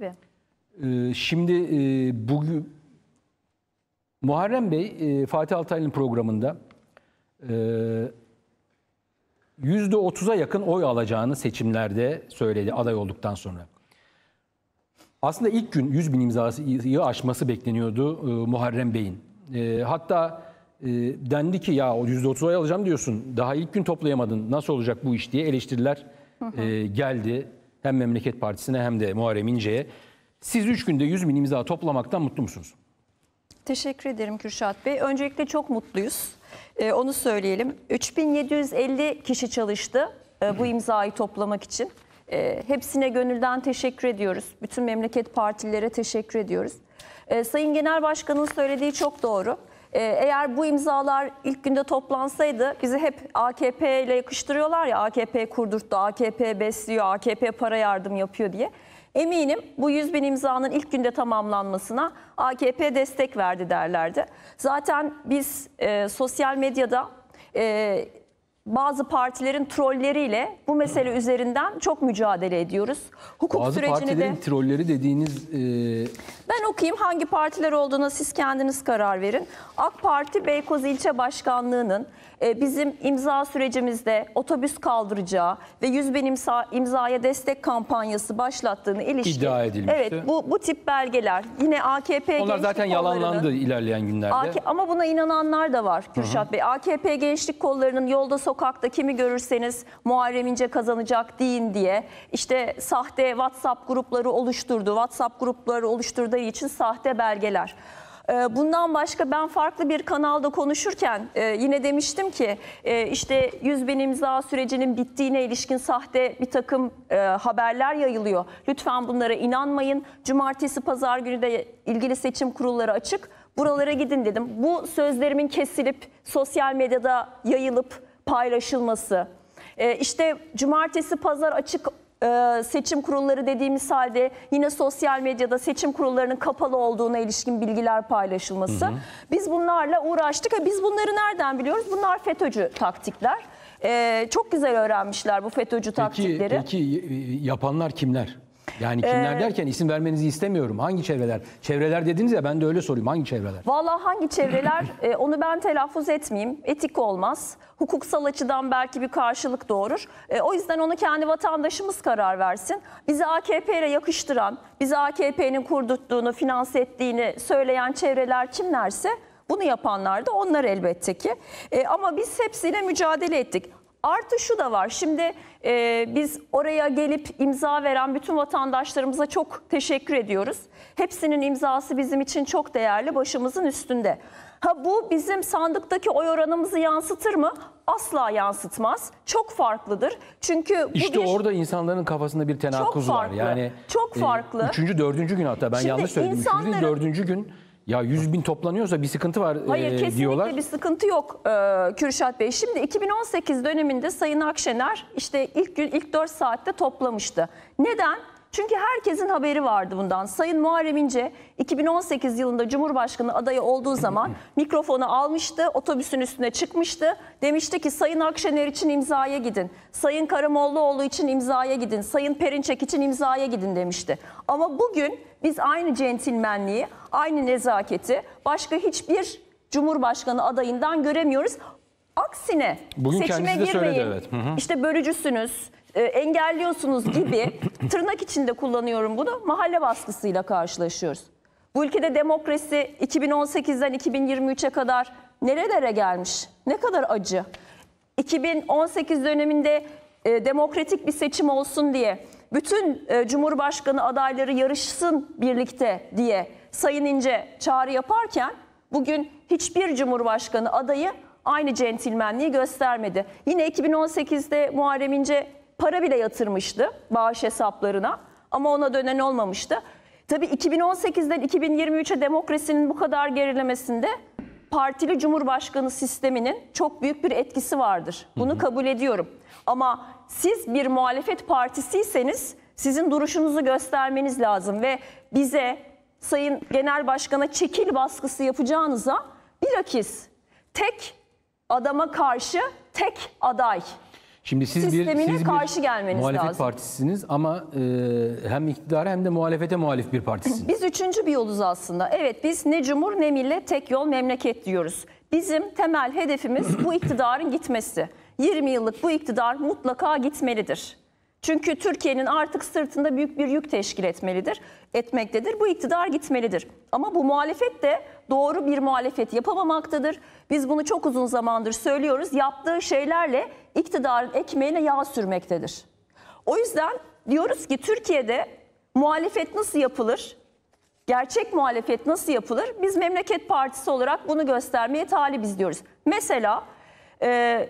Tabii. Ee, Şimdi e, bugün Muharrem Bey e, Fatih Altaylı'nın programında e, %30'a yakın oy alacağını seçimlerde söyledi aday olduktan sonra. Aslında ilk gün 100 bin imzayı aşması bekleniyordu e, Muharrem Bey'in. E, hatta e, dendi ki ya o %30 oy alacağım diyorsun daha ilk gün toplayamadın nasıl olacak bu iş diye eleştiriler e, geldi. Hem Memleket Partisi'ne hem de Muharrem İnce'ye. Siz 3 günde 100 bin imza toplamaktan mutlu musunuz? Teşekkür ederim Kürşat Bey. Öncelikle çok mutluyuz. Ee, onu söyleyelim. 3750 kişi çalıştı e, bu imzayı toplamak için. E, hepsine gönülden teşekkür ediyoruz. Bütün memleket partilere teşekkür ediyoruz. E, Sayın Genel Başkan'ın söylediği çok doğru. E, eğer bu imzalar ilk günde toplansaydı bizi hep AKP ile yakıştırıyorlar ya AKP kurdurttu, AKP besliyor, AKP para yardım yapıyor diye. Eminim bu 100 bin imzanın ilk günde tamamlanmasına AKP destek verdi derlerdi. Zaten biz e, sosyal medyada e, bazı partilerin trolleriyle bu mesele üzerinden çok mücadele ediyoruz. Hukuk Bazı sürecini partilerin de trolleri dediğiniz e, ben okuyayım hangi partiler olduğuna siz kendiniz karar verin. AK Parti Beykoz İlçe Başkanlığı'nın e, bizim imza sürecimizde otobüs kaldıracağı ve 100 bin imza, imzaya destek kampanyası başlattığını ilişkin. İddia edilmişti. Evet bu, bu tip belgeler yine AKP onlar gençlik zaten kollarının- yalanlandı ilerleyen günlerde. AK ama buna inananlar da var Kürşat Bey. AKP gençlik kollarının yolda sokakta kimi görürseniz Muharrem İnce kazanacak deyin diye işte sahte WhatsApp grupları oluşturdu. WhatsApp grupları oluşturduğu için sahte belgeler. Ee, Bundan başka ben farklı bir kanalda konuşurken e, yine demiştim ki e, işte 100 bin imza sürecinin bittiğine ilişkin sahte bir takım e, haberler yayılıyor. Lütfen bunlara inanmayın. Cumartesi, pazar günü de ilgili seçim kurulları açık. Buralara gidin dedim. Bu sözlerimin kesilip sosyal medyada yayılıp paylaşılması. E, işte cumartesi, pazar açık e, seçim kurulları dediğimiz halde yine sosyal medyada seçim kurullarının kapalı olduğuna ilişkin bilgiler paylaşılması. Biz bunlarla uğraştık. Ha, Biz bunları nereden biliyoruz? Bunlar FETÖ'cü taktikler. E, çok güzel öğrenmişler bu FETÖ'cü Peki, taktikleri. peki e, yapanlar kimler? Yani kimler Ee, derken isim vermenizi istemiyorum. Hangi çevreler? Çevreler dediniz ya ben de öyle sorayım. Hangi çevreler? Vallahi hangi çevreler e, onu ben telaffuz etmeyeyim. Etik olmaz. Hukuksal açıdan belki bir karşılık doğurur. E, o yüzden onu kendi vatandaşımız karar versin. Bizi AKP ile yakıştıran, bizi AKP'nin kurdurttuğunu, finanse ettiğini söyleyen çevreler kimlerse bunu yapanlar da onlar elbette ki. E, ama biz hepsiyle mücadele ettik. Artı şu da var. Şimdi e, biz oraya gelip imza veren bütün vatandaşlarımıza çok teşekkür ediyoruz. Hepsinin imzası bizim için çok değerli, başımızın üstünde. Ha bu bizim sandıktaki oy oranımızı yansıtır mı? Asla yansıtmaz. Çok farklıdır. Çünkü bu İşte bir... orada insanların kafasında bir tenakuz var. farklı, Yani çok e, farklı. üçüncü, dördüncü gün hatta ben Şimdi yanlış söyledim. Üçüncü dördüncü gün ya 100 bin toplanıyorsa bir sıkıntı var Hayır e, kesinlikle diyorlar. bir sıkıntı yok e, Kürşat Bey. Şimdi 2018 döneminde Sayın Akşener işte ilk gün ilk 4 saatte toplamıştı. Neden? Çünkü herkesin haberi vardı bundan. Sayın Muharrem İnce 2018 yılında Cumhurbaşkanı adayı olduğu zaman mikrofonu almıştı, otobüsün üstüne çıkmıştı. Demişti ki Sayın Akşener için imzaya gidin, Sayın Karamollaoğlu için imzaya gidin, Sayın Perinçek için imzaya gidin demişti. Ama bugün biz aynı centilmenliği, aynı nezaketi başka hiçbir Cumhurbaşkanı adayından göremiyoruz. Aksine Bugün seçime de söyledi, girmeyin, evet. Hı hı. işte bölücüsünüz, e, engelliyorsunuz gibi tırnak içinde kullanıyorum bunu mahalle baskısıyla karşılaşıyoruz. Bu ülkede demokrasi 2018'den 2023'e kadar nerelere gelmiş? Ne kadar acı. 2018 döneminde e, demokratik bir seçim olsun diye bütün e, Cumhurbaşkanı adayları yarışsın birlikte diye Sayın İnce çağrı yaparken bugün hiçbir Cumhurbaşkanı adayı aynı centilmenliği göstermedi. Yine 2018'de Muharrem İnce para bile yatırmıştı bağış hesaplarına ama ona dönen olmamıştı. Tabii 2018'den 2023'e demokrasinin bu kadar gerilemesinde partili cumhurbaşkanı sisteminin çok büyük bir etkisi vardır. Bunu kabul ediyorum. Ama siz bir muhalefet partisiyseniz sizin duruşunuzu göstermeniz lazım ve bize Sayın Genel Başkan'a çekil baskısı yapacağınıza bilakis tek adama karşı tek aday Şimdi siz bir siz bir karşı gelmeniz muhalefet lazım. partisisiniz ama e, hem iktidara hem de muhalefete muhalif bir partisiniz. Biz üçüncü bir yoluz aslında. Evet biz ne cumhur ne millet tek yol memleket diyoruz. Bizim temel hedefimiz bu iktidarın gitmesi. 20 yıllık bu iktidar mutlaka gitmelidir. Çünkü Türkiye'nin artık sırtında büyük bir yük teşkil etmelidir, etmektedir. Bu iktidar gitmelidir. Ama bu muhalefet de doğru bir muhalefet yapamamaktadır. Biz bunu çok uzun zamandır söylüyoruz. Yaptığı şeylerle iktidarın ekmeğine yağ sürmektedir. O yüzden diyoruz ki Türkiye'de muhalefet nasıl yapılır? Gerçek muhalefet nasıl yapılır? Biz Memleket Partisi olarak bunu göstermeye talibiz diyoruz. Mesela e,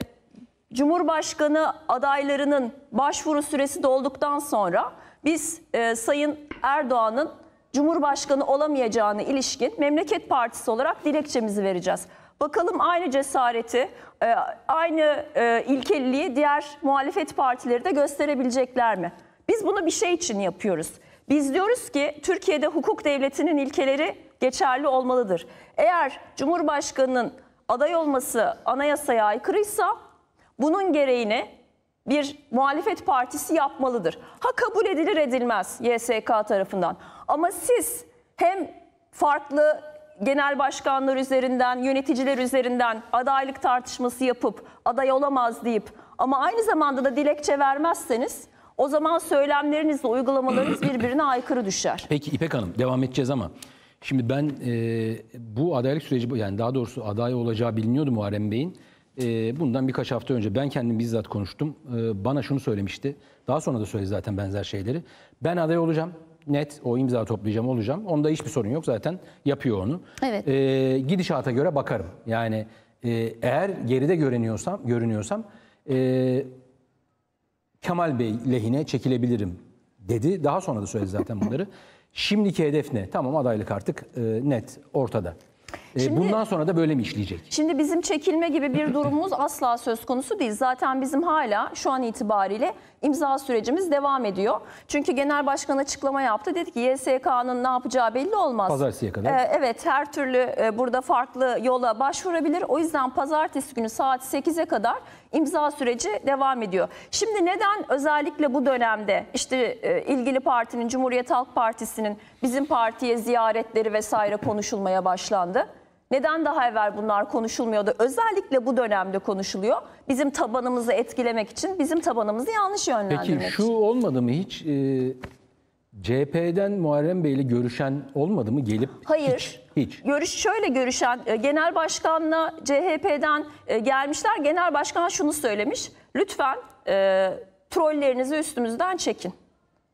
Cumhurbaşkanı adaylarının başvuru süresi dolduktan sonra biz e, Sayın Erdoğan'ın Cumhurbaşkanı olamayacağına ilişkin Memleket Partisi olarak dilekçemizi vereceğiz. Bakalım aynı cesareti, e, aynı e, ilkeliliği diğer muhalefet partileri de gösterebilecekler mi? Biz bunu bir şey için yapıyoruz. Biz diyoruz ki Türkiye'de hukuk devletinin ilkeleri geçerli olmalıdır. Eğer Cumhurbaşkanının aday olması anayasaya aykırıysa bunun gereğini bir muhalefet partisi yapmalıdır. Ha kabul edilir edilmez YSK tarafından. Ama siz hem farklı genel başkanlar üzerinden, yöneticiler üzerinden adaylık tartışması yapıp aday olamaz deyip ama aynı zamanda da dilekçe vermezseniz o zaman söylemlerinizle uygulamalarınız birbirine aykırı düşer. Peki İpek Hanım devam edeceğiz ama şimdi ben e, bu adaylık süreci yani daha doğrusu aday olacağı biliniyordu Muharrem Bey'in. E, bundan birkaç hafta önce ben kendim bizzat konuştum. E, bana şunu söylemişti. Daha sonra da söyledi zaten benzer şeyleri. Ben aday olacağım. Net o imza toplayacağım olacağım. Onda hiçbir sorun yok zaten yapıyor onu. Evet. E, gidişata göre bakarım. Yani e, eğer geride görünüyorsam, görünüyorsam e, Kemal Bey lehine çekilebilirim dedi. Daha sonra da söyledi zaten bunları. Şimdiki hedef ne? Tamam adaylık artık e, net ortada. E, Şimdi- bundan sonra da böyle mi işleyecek? Şimdi bizim çekilme gibi bir durumumuz asla söz konusu değil. Zaten bizim hala şu an itibariyle imza sürecimiz devam ediyor. Çünkü Genel Başkan açıklama yaptı. Dedi ki YSK'nın ne yapacağı belli olmaz. Pazartesiye kadar. Ee, evet her türlü e, burada farklı yola başvurabilir. O yüzden pazartesi günü saat 8'e kadar imza süreci devam ediyor. Şimdi neden özellikle bu dönemde işte e, ilgili partinin Cumhuriyet Halk Partisi'nin bizim partiye ziyaretleri vesaire konuşulmaya başlandı? Neden daha evvel bunlar konuşulmuyordu? Özellikle bu dönemde konuşuluyor. Bizim tabanımızı etkilemek için, bizim tabanımızı yanlış yönlendirmek Peki şu için. olmadı mı hiç? E, CHP'den Muharrem Bey ile görüşen olmadı mı gelip? Hayır. Hiç. hiç. Görüş şöyle görüşen e, genel başkanla CHP'den e, gelmişler. Genel başkan şunu söylemiş. Lütfen e, trollerinizi üstümüzden çekin.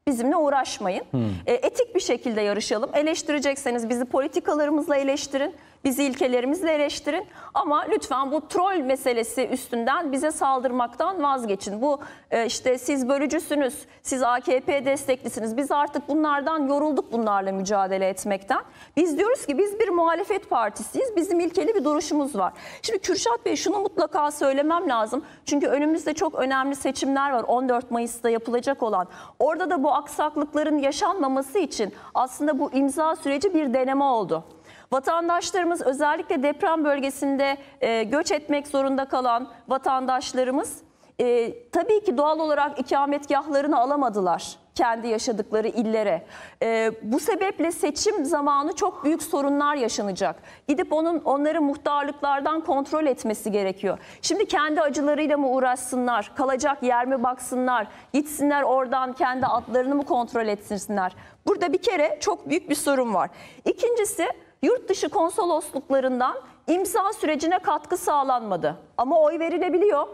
Bizimle uğraşmayın. E, etik bir şekilde yarışalım. Eleştirecekseniz bizi politikalarımızla eleştirin. Bizi ilkelerimizle eleştirin. Ama lütfen bu troll meselesi üstünden bize saldırmaktan vazgeçin. Bu e, işte siz bölücüsünüz, siz AKP desteklisiniz. Biz artık bunlardan yorulduk bunlarla mücadele etmekten. Biz diyoruz ki biz bir muhalefet partisiyiz. Bizim ilkeli bir duruşumuz var. Şimdi Kürşat Bey şunu mutlaka söylemem lazım. Çünkü önümüzde çok önemli seçimler var. 14 Mayıs'ta yapılacak olan. Orada da bu aksaklıkların yaşanmaması için aslında bu imza süreci bir deneme oldu. Vatandaşlarımız özellikle deprem bölgesinde e, göç etmek zorunda kalan vatandaşlarımız e, tabii ki doğal olarak ikametgahlarını alamadılar kendi yaşadıkları illere. E, bu sebeple seçim zamanı çok büyük sorunlar yaşanacak. Gidip onun onları muhtarlıklardan kontrol etmesi gerekiyor. Şimdi kendi acılarıyla mı uğraşsınlar, kalacak yer mi baksınlar, gitsinler oradan kendi atlarını mı kontrol etsinler. Burada bir kere çok büyük bir sorun var. İkincisi yurt dışı konsolosluklarından imza sürecine katkı sağlanmadı. Ama oy verilebiliyor.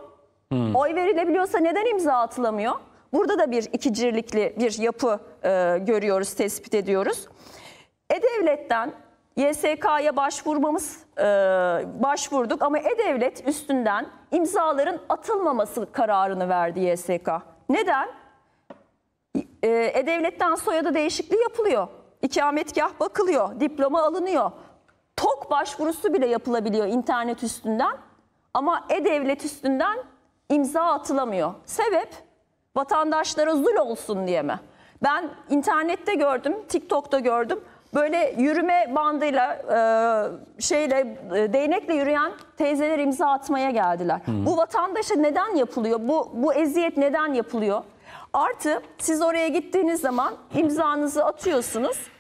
Oy verilebiliyorsa neden imza atılamıyor? Burada da bir ikicirlikli bir yapı e, görüyoruz, tespit ediyoruz. E-Devlet'ten YSK'ya başvurmamız e, başvurduk ama E-Devlet üstünden imzaların atılmaması kararını verdi YSK. Neden? E, E-Devlet'ten soyadı değişikliği yapılıyor. İkametgah bakılıyor, diploma alınıyor. TOK başvurusu bile yapılabiliyor internet üstünden. Ama E-Devlet üstünden imza atılamıyor. Sebep? Vatandaşlara zul olsun diye mi? Ben internette gördüm, TikTok'ta gördüm. Böyle yürüme bandıyla e, şeyle e, değnekle yürüyen teyzeler imza atmaya geldiler. Bu vatandaşa neden yapılıyor? Bu bu eziyet neden yapılıyor? Artı siz oraya gittiğiniz zaman imzanızı atıyorsunuz.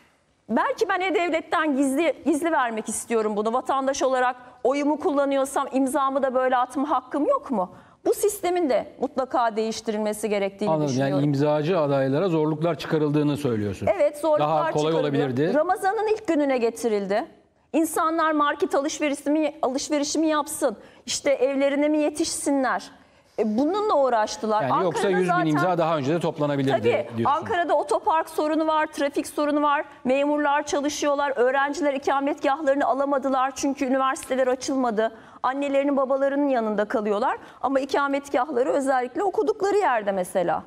Belki ben E-Devlet'ten gizli gizli vermek istiyorum bunu. Vatandaş olarak oyumu kullanıyorsam imzamı da böyle atma hakkım yok mu? Bu sistemin de mutlaka değiştirilmesi gerektiğini Anladım. düşünüyorum. Yani imzacı adaylara zorluklar çıkarıldığını söylüyorsun. Evet zorluklar Daha kolay olabilirdi. Ramazan'ın ilk gününe getirildi. İnsanlar market alışverişimi, alışverişimi yapsın. İşte evlerine mi yetişsinler? E, bununla uğraştılar. Yani yoksa Ankara'da 100 bin zaten- imza daha önce de toplanabilirdi Tabii diyorsun. Ankara'da otopark sorunu var, trafik sorunu var. Memurlar çalışıyorlar, öğrenciler ikametgahlarını alamadılar çünkü üniversiteler açılmadı. Annelerinin babalarının yanında kalıyorlar ama ikametgahları özellikle okudukları yerde mesela.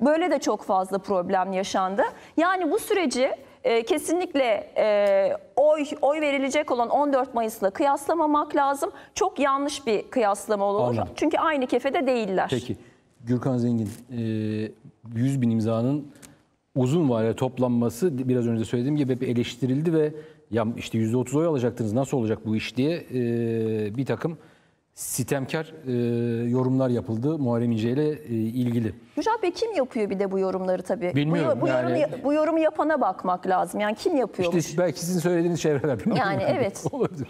Böyle de çok fazla problem yaşandı. Yani bu süreci e, kesinlikle e, oy oy verilecek olan 14 Mayıs'la kıyaslamamak lazım. Çok yanlış bir kıyaslama olur. Anladım. Çünkü aynı kefede değiller. Peki Gürkan Zengin e, 100 bin imzanın uzun vadede toplanması biraz önce söylediğim gibi hep eleştirildi ve ya işte %30 oy alacaktınız nasıl olacak bu iş diye e, bir takım sitemkar e, yorumlar yapıldı Muharrem İnce ile e, ilgili. Müjdat Bey kim yapıyor bir de bu yorumları tabii? Bilmiyorum, Bu, bu, yani- yorumu, bu yorumu yapana bakmak lazım. Yani kim yapıyormuş? İşte belki sizin söylediğiniz çevreler. bilmiyorum. Yani evet. Olabilir.